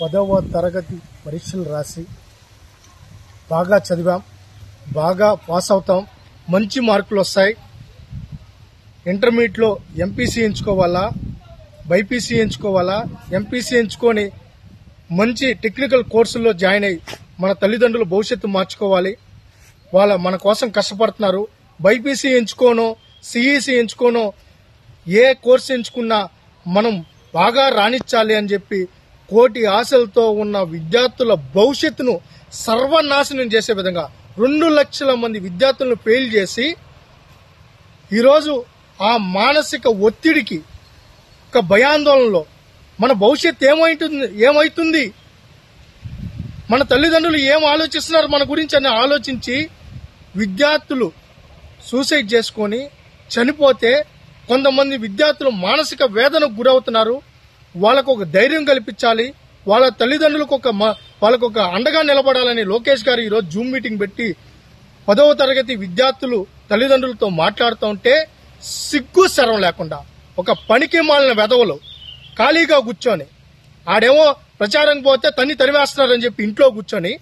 పదవ తరగతి పరీక్షలు రాసి బాగా చదివాం బాగా పాస్ అవుతాం. మంచి మార్కులు వస్తాయి. ఇంటర్మీడియట్లో ఎంపీసీ ఎంచుకోవాలా? బైపీసీ ఎంచుకోవాలా? ఎంపీసీ ఎంచుకొని మంచి టెక్నికల్ కోర్సుల్లో జాయిన్ అయ్యి మన తల్లిదండ్రుల భవిష్యత్తు మార్చుకోవాలి. వాళ్ళ మన కోసం కష్టపడుతున్నారు. బైపీసీ ఎంచుకోనో సిఈసి ఎంచుకోనో ఏ కోర్సు ఎంచుకున్నా మనం బాగా రాణించాలి అని చెప్పి కోటి ఆశలతో ఉన్న విద్యార్థుల భవిష్యత్తును సర్వనాశనం చేసే విధంగా రెండు లక్షల మంది విద్యార్థులను ఫెయిల్ చేసి ఈరోజు ఆ మానసిక ఒత్తిడికి ఒక భయాందోళనలో మన భవిష్యత్తు ఏమైతుంది ఏమవుతుంది మన తల్లిదండ్రులు ఏం ఆలోచిస్తున్నారు మన గురించి అని ఆలోచించి విద్యార్థులు సూసైడ్ చేసుకొని చనిపోతే కొంతమంది విద్యార్థులు మానసిక వేదనకు గురవుతున్నారు. వాళ్ళకు ఒక ధైర్యం కల్పించాలి. వాళ్ళ తల్లిదండ్రులకు ఒక వాళ్ళకు ఒక అండగా నిలబడాలని లోకేష్ గారు ఈరోజు జూమ్ మీటింగ్ పెట్టి పదవ తరగతి విద్యార్థులు తల్లిదండ్రులతో మాట్లాడుతూ ఉంటే సిగ్గు శరం లేకుండా ఒక పనికి మాలిన వెధవలు ఖాళీగా కూర్చొని ఆడేమో ప్రచారం పోతే తన్ని తరివేస్తున్నారని చెప్పి ఇంట్లో కూర్చొని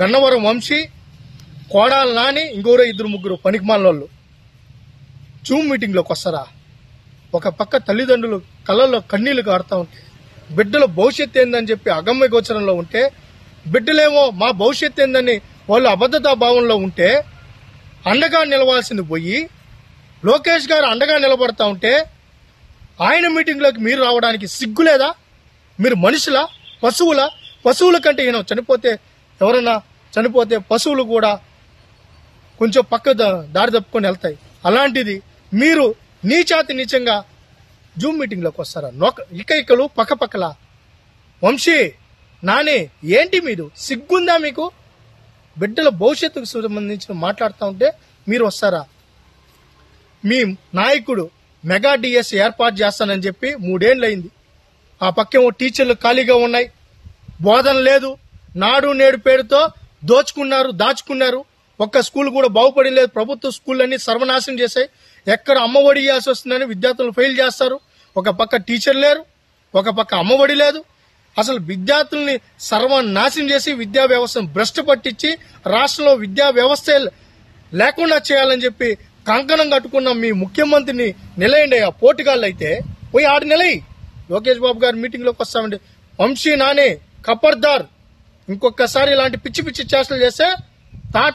గన్నవరం వంశీ కోడాల నాని ఇంకోరో ఇద్దరు ముగ్గురు పనికి మాలినోళ్ళు జూమ్ మీటింగ్లోకి వస్తారా? ఒక పక్క తల్లిదండ్రులు కళ్ళల్లో కన్నీళ్ళు కారుతా ఉంటే బిడ్డల భవిష్యత్తు ఏందని చెప్పి అగమ్య గోచరంలో ఉంటే బిడ్డలేమో మా భవిష్యత్తు ఏందని వాళ్ళు అబద్ధతా భావంలో ఉంటే అండగా నిలవాల్సింది పోయి లోకేష్ గారు అండగా నిలబడతా ఉంటే ఆయన మీటింగ్లోకి మీరు రావడానికి సిగ్గు లేదా? మీరు మనుషులా? పశువులా? పశువుల కంటే ఈయన చనిపోతే ఎవరైనా చనిపోతే పశువులు కూడా కొంచెం పక్క ద- దారి తప్పుకొని వెళ్తాయి. అలాంటిది మీరు నీచాతి నీచంగా జూమ్ మీటింగ్లోకి వస్తారా? నొక ఇక ఇకలు పక్కపక్కల. వంశీ నాని ఏంటి మీరు? సిగ్గుందా మీకు? బిడ్డల భవిష్యత్తుకు సంబంధించిన మాట్లాడుతూ ఉంటే మీరు వస్తారా? మీ నాయకుడు మెగా డిఎస్ ఏర్పాటు చేస్తానని చెప్పి మూడేళ్ళయింది ఆ పక్కేమో టీచర్లు ఖాళీగా ఉన్నాయి. బోధన లేదు. నాడు నేడు పేరుతో దోచుకున్నారు దాచుకున్నారు. ఒక్క స్కూల్ కూడా బాగుపడలేదు ప్రభుత్వ స్కూళ్ళన్నీ సర్వనాశనం చేశాయి. ఎక్కడ అమ్మఒడి ఇవ్వాల్సి వస్తుందని విద్యార్థులు ఫెయిల్ చేస్తారు. ఒక పక్క టీచర్ లేరు ఒక పక్క అమ్మఒడి లేదు. అసలు విద్యార్థుల్ని సర్వనాశనం చేసి విద్యా వ్యవస్థను భ్రష్టు పట్టించి రాష్ట్రంలో విద్యా వ్యవస్థ లేకుండా చేయాలని చెప్పి కంకణం కట్టుకున్న మీ ముఖ్యమంత్రిని నిలయండి ఆ పోటీగాళ్ళు అయితే పోయి ఆడ నిలయి. లోకేష్ బాబు గారి మీటింగ్లోకి వస్తామండి. వంశీ నానే కపర్దార్ ఇంకొకసారి ఇలాంటి పిచ్చి పిచ్చి చేష్టలు చేస్తే